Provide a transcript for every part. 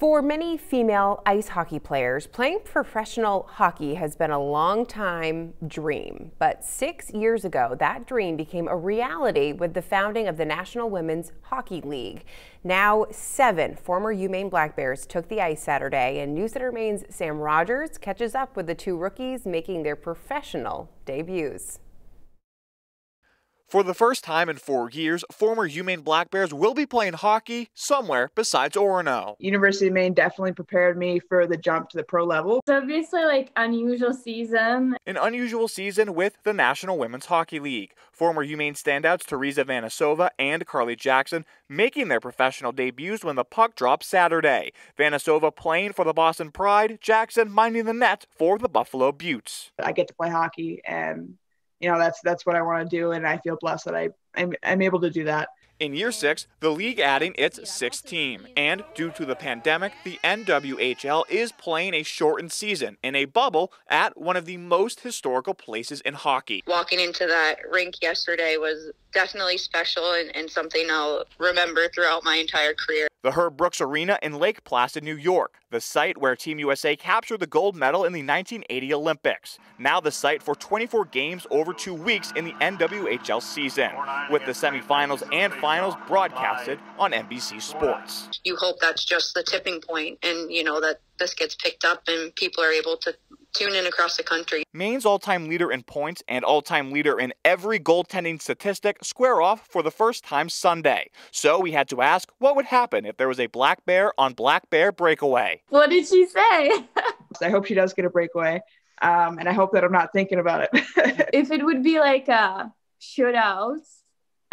For many female ice hockey players, playing professional hockey has been a long time dream. But six years ago, that dream became a reality with the founding of the National Women's Hockey League. Now, seven former UMaine Black Bears took the ice Saturday, and News Center Maine's Sam Rogers catches up with the two rookies making their professional debuts. For the first time in four years, former UMaine Black Bears will be playing hockey somewhere besides Orono. University of Maine definitely prepared me for the jump to the pro level. So obviously like unusual season. An unusual season with the National Women's Hockey League. Former UMaine standouts Tereza Vanisova and Carly Jackson making their professional debuts when the puck drops Saturday. Vanisova playing for the Boston Pride, Jackson minding the net for the Buffalo Beauts. I get to play hockey and you know that's that's what I want to do, and I feel blessed that I I'm, I'm able to do that. In year six, the league adding its sixth team, and due to the pandemic, the NWHL is playing a shortened season in a bubble at one of the most historical places in hockey. Walking into that rink yesterday was definitely special and, and something I'll remember throughout my entire career. The Herb Brooks Arena in Lake Placid, New York, the site where Team USA captured the gold medal in the 1980 Olympics. Now the site for 24 games over two weeks in the NWHL season, with the semifinals and finals broadcasted on NBC Sports. You hope that's just the tipping point and, you know, that this gets picked up and people are able to tune in across the country. Maine's all-time leader in points and all-time leader in every goaltending statistic square off for the first time Sunday. So we had to ask what would happen if there was a black bear on black bear breakaway. What did she say? I hope she does get a breakaway. Um, and I hope that I'm not thinking about it. if it would be like a shootout,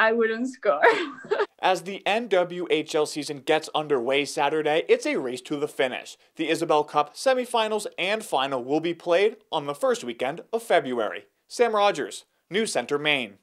I wouldn't score. As the NWHL season gets underway Saturday, it's a race to the finish. The Isobel Cup semifinals and final will be played on the first weekend of February. Sam Rogers, News Center, Maine.